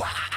Wow.